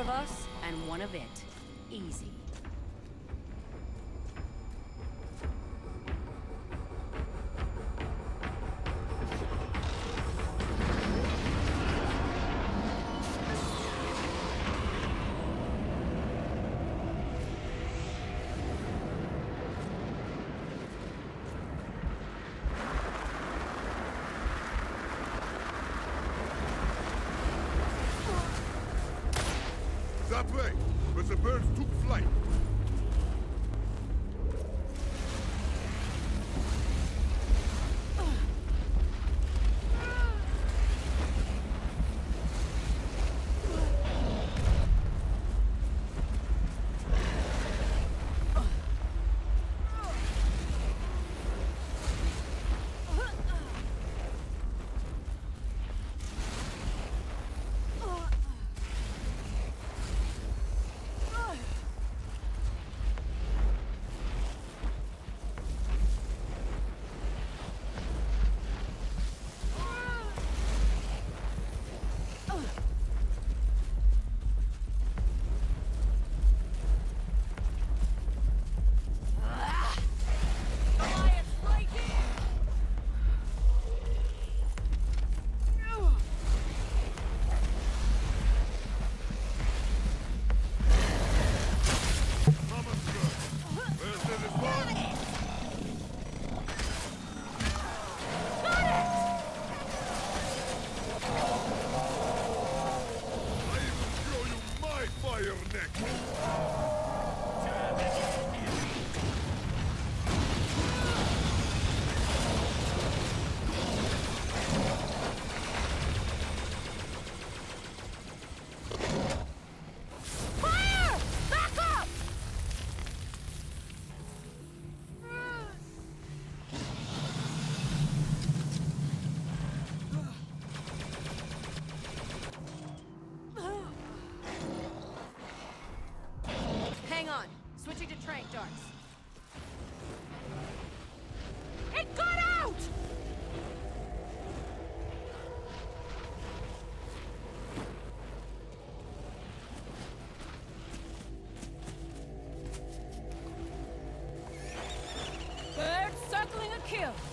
of us and one of it. that but the birds took flight. Kill!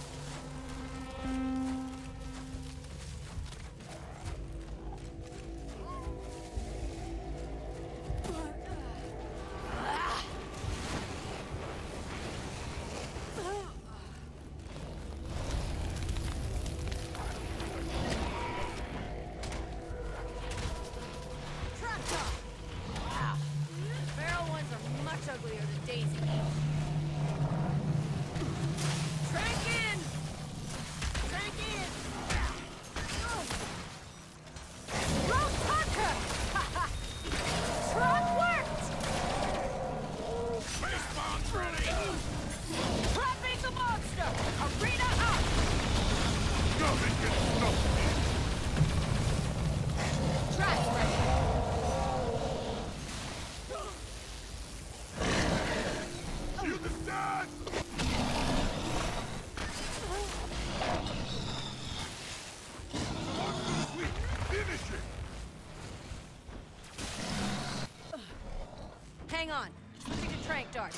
Hang on. Losing a tranq dart.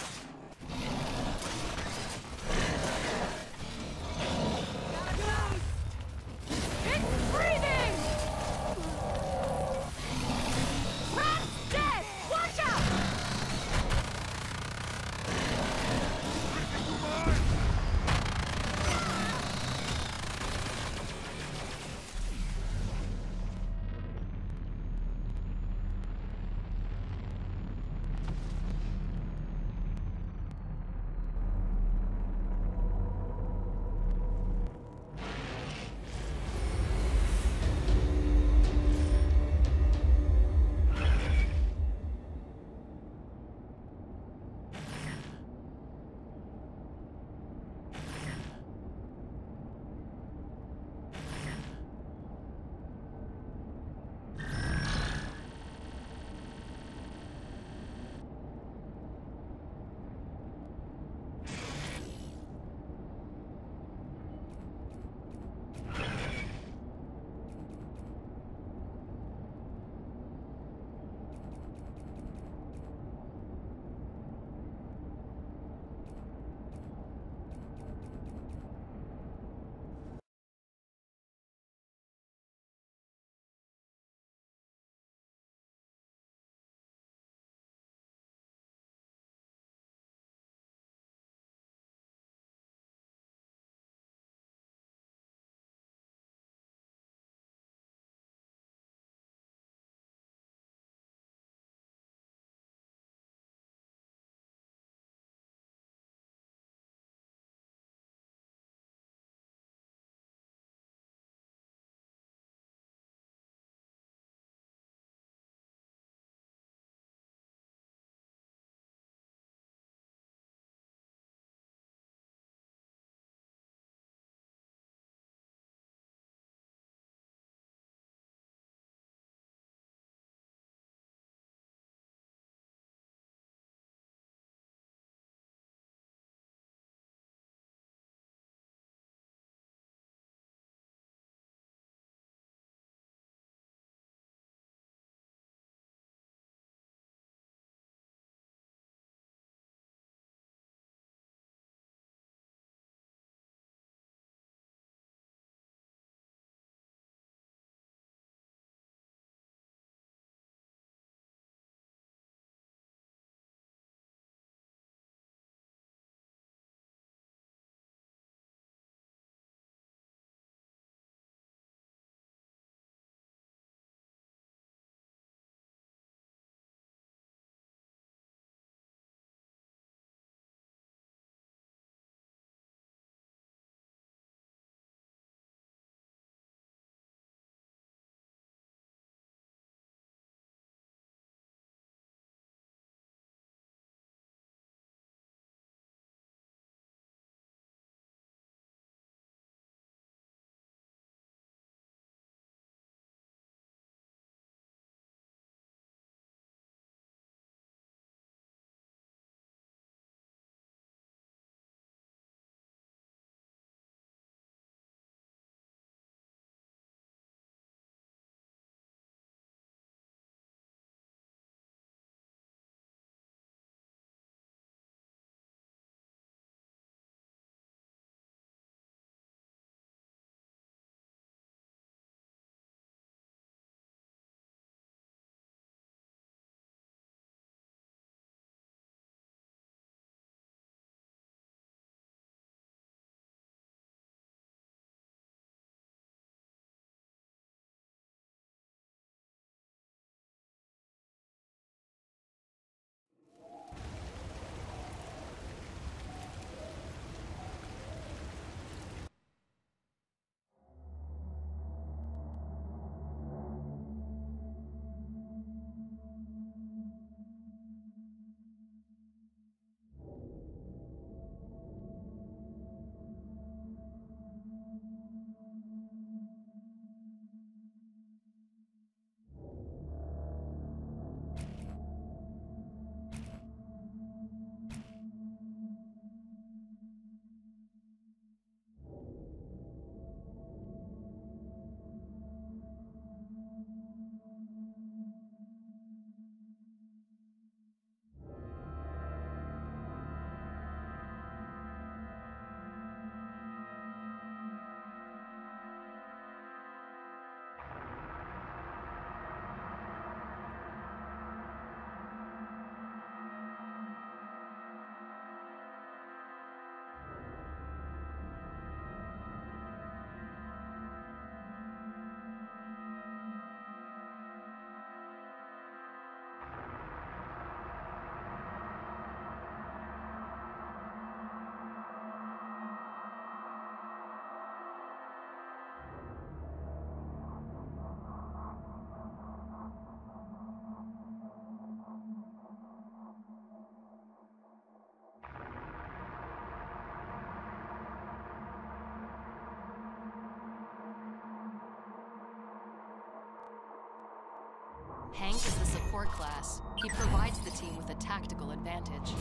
Hank is the support class. He provides the team with a tactical advantage.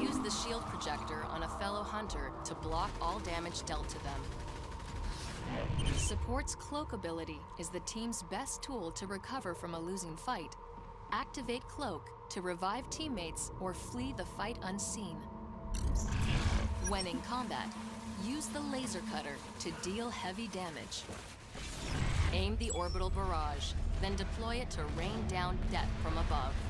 Use the shield projector on a fellow hunter to block all damage dealt to them. Support's cloak ability is the team's best tool to recover from a losing fight. Activate cloak to revive teammates or flee the fight unseen. When in combat, use the laser cutter to deal heavy damage. Aim the orbital barrage, then deploy it to rain down death from above.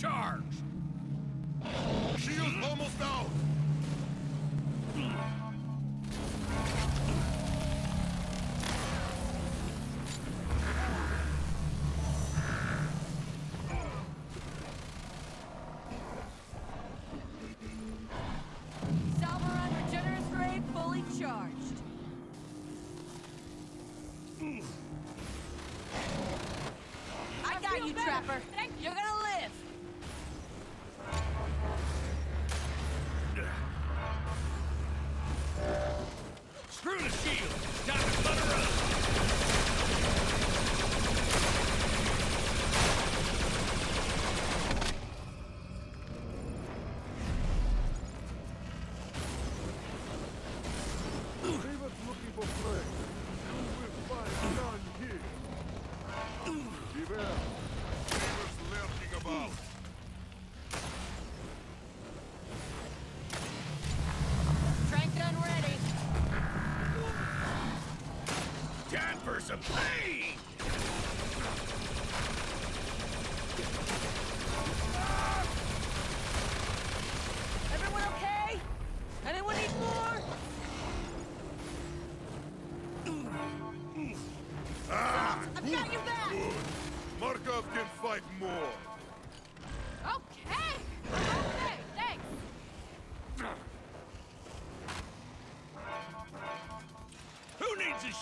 Fully! Shield almost out!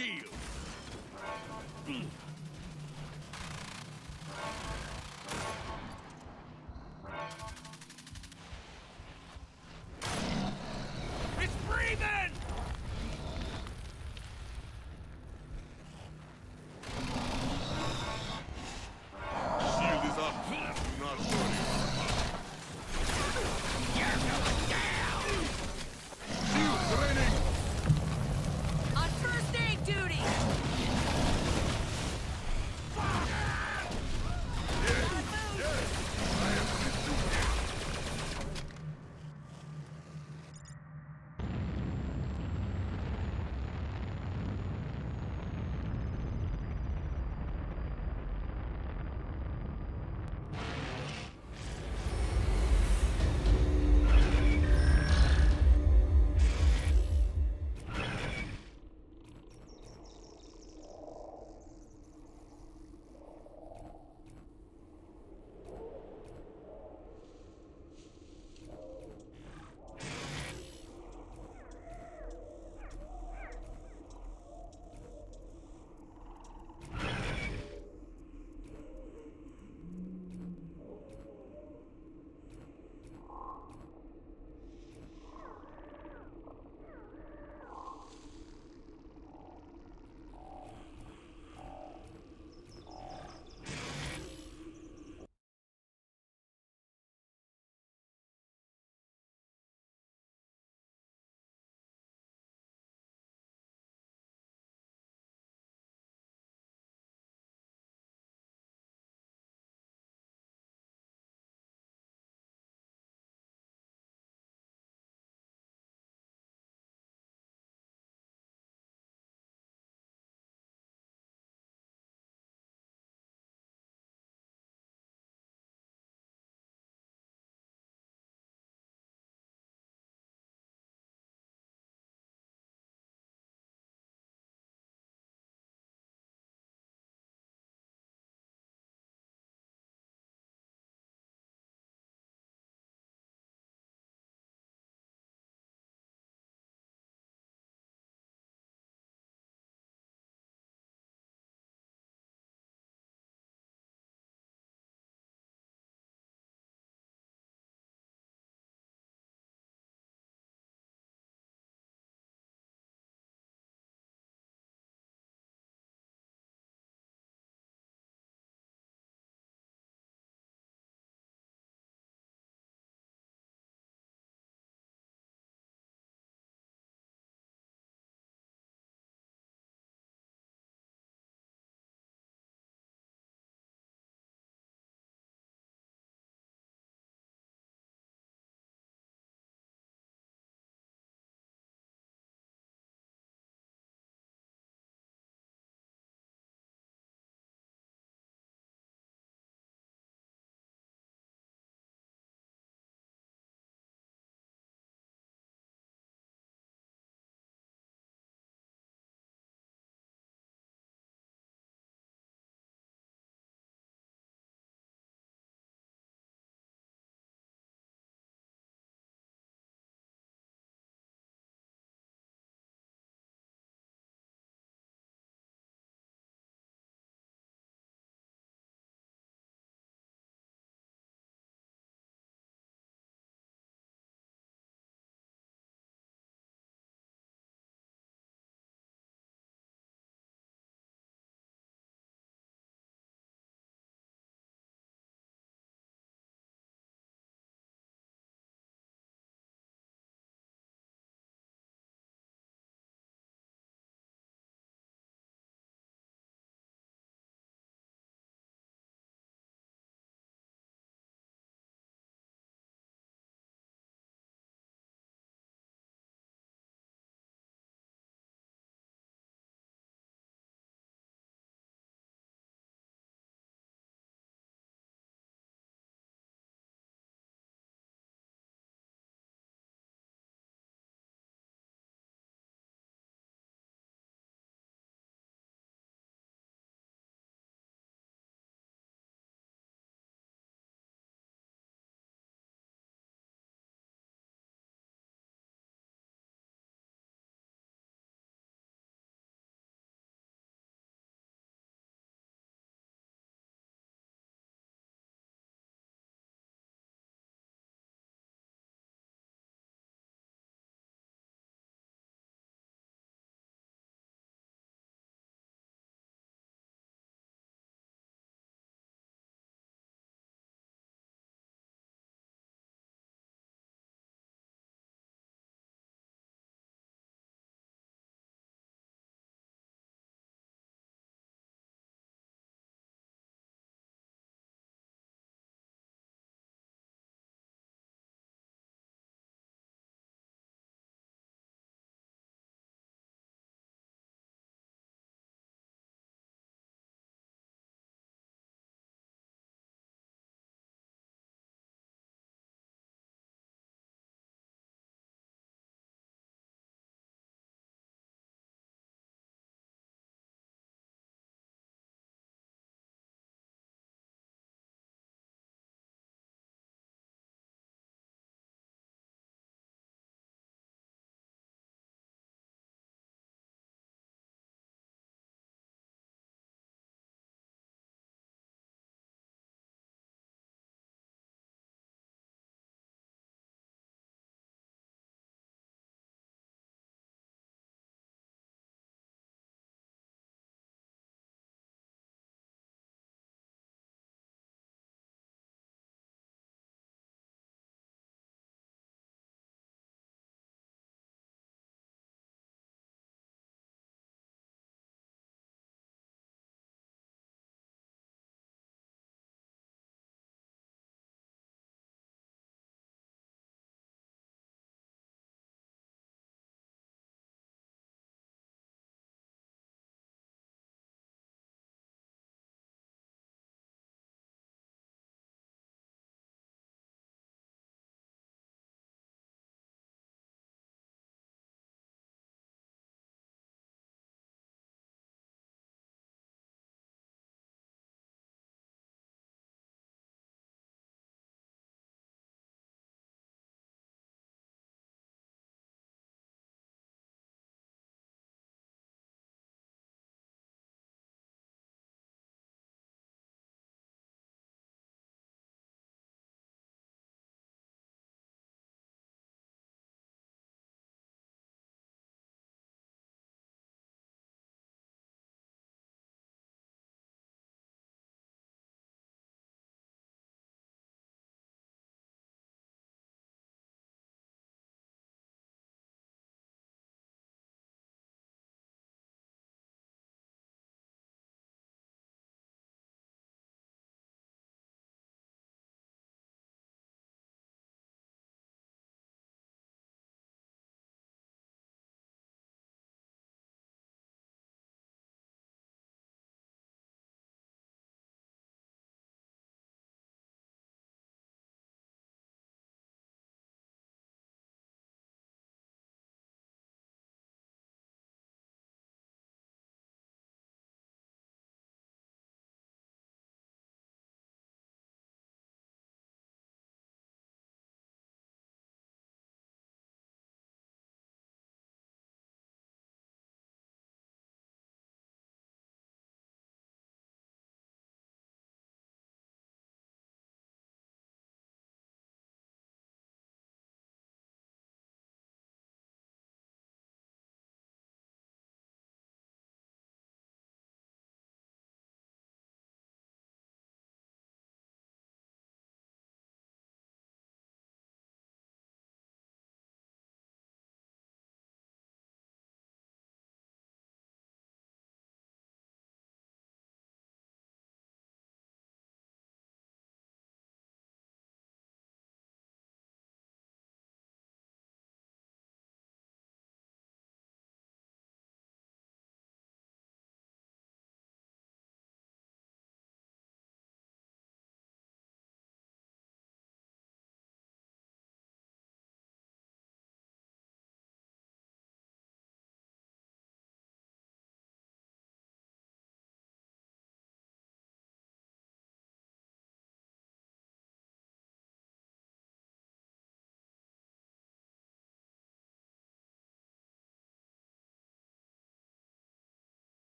Shield?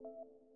You